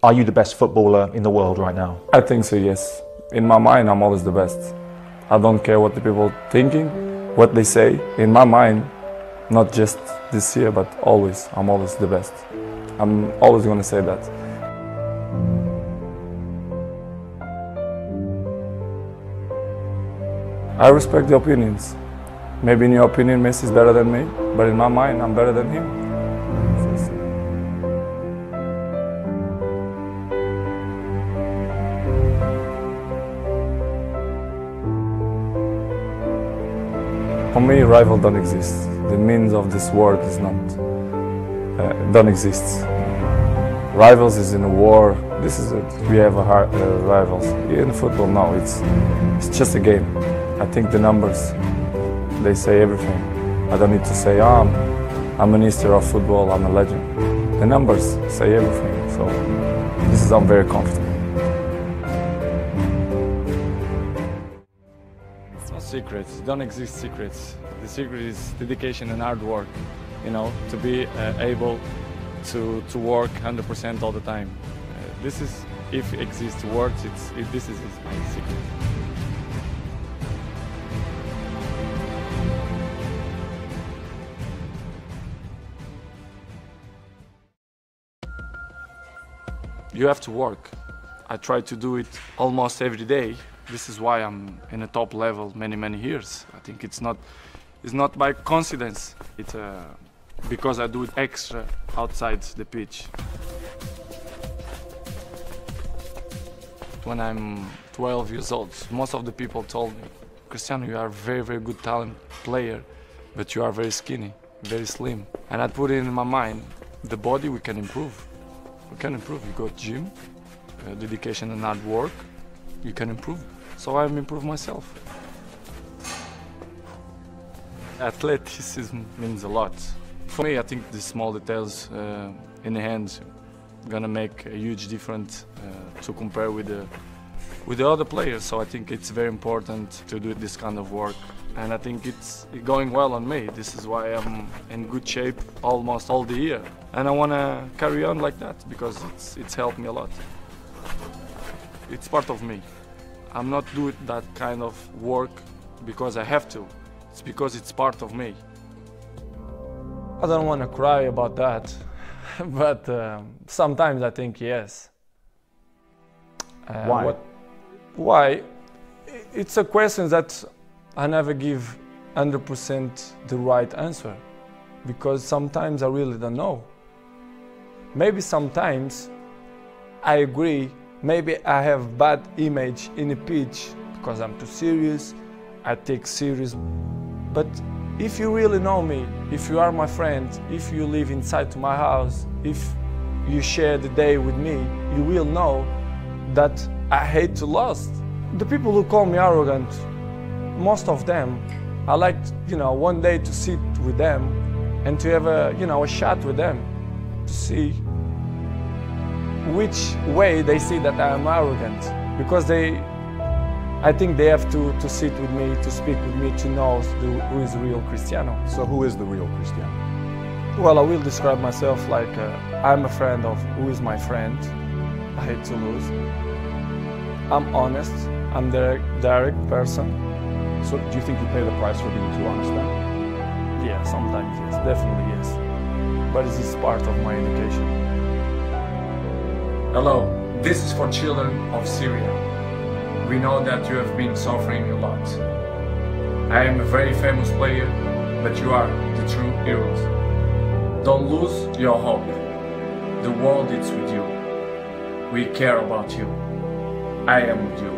Are you the best footballer in the world right now? I think so, yes. In my mind, I'm always the best. I don't care what the people thinking, what they say. In my mind, not just this year, but always, I'm always the best. I'm always going to say that. I respect the opinions. Maybe in your opinion, Messi is better than me, but in my mind, I'm better than him. For me, rival don't exist. The means of this world is not uh, don't exist. Rivals is in a war. This is it. We have a hard, uh, rivals in football. No, it's it's just a game. I think the numbers they say everything. I don't need to say, oh, I'm, I'm of football. I'm a legend. The numbers say everything. So this is I'm very comfortable. Secrets. Don't exist secrets. The secret is dedication and hard work. You know, to be uh, able to to work 100% all the time. Uh, this is if exists words. It's it, this is my secret. You have to work. I try to do it almost every day. This is why I'm in a top level many many years. I think it's not it's not by coincidence. It's uh, because I do it extra outside the pitch. When I'm 12 years old, most of the people told me, Cristiano, you are a very, very good talent player, but you are very skinny, very slim. And I put it in my mind, the body we can improve. We can improve. You go to gym, uh, dedication and hard work, you can improve. So I'm improve myself. Athleticism means a lot. For me, I think the small details uh, in the hands gonna make a huge difference uh, to compare with the with the other players. So I think it's very important to do this kind of work, and I think it's going well on me. This is why I'm in good shape almost all the year, and I wanna carry on like that because it's it's helped me a lot. It's part of me. I'm not doing that kind of work because I have to. It's because it's part of me. I don't want to cry about that, but um, sometimes I think yes. Uh, Why? what- why? It's a question that I never give 100% the right answer because sometimes I really don't know. Maybe sometimes I agree. Maybe I have bad image in the pitch because I'm too serious. I take serious. But if you really know me, if you are my friend, if you live inside my house, if you share the day with me, you will know that I hate to lose. The people who call me arrogant, most of them, I like, you know, one day to sit with them and to have a, you know, a chat with them to see which way they see that I am arrogant because they I think they have to, to sit with me, to speak with me, to know the, who is real Cristiano. So who is the real Cristiano? Well, I will describe myself like uh, I'm a friend of who is my friend. I hate to lose. I'm honest. I'm direct, direct person. So do you think you pay the price for being too honest then? Yeah, sometimes yes, definitely yes. But this is part of my education. Hello, this is for children of Syria. We know that you have been suffering a lot. I am a very famous player, but you are the true heroes. Don't lose your hope. The world is with you. We care about you. I am with you.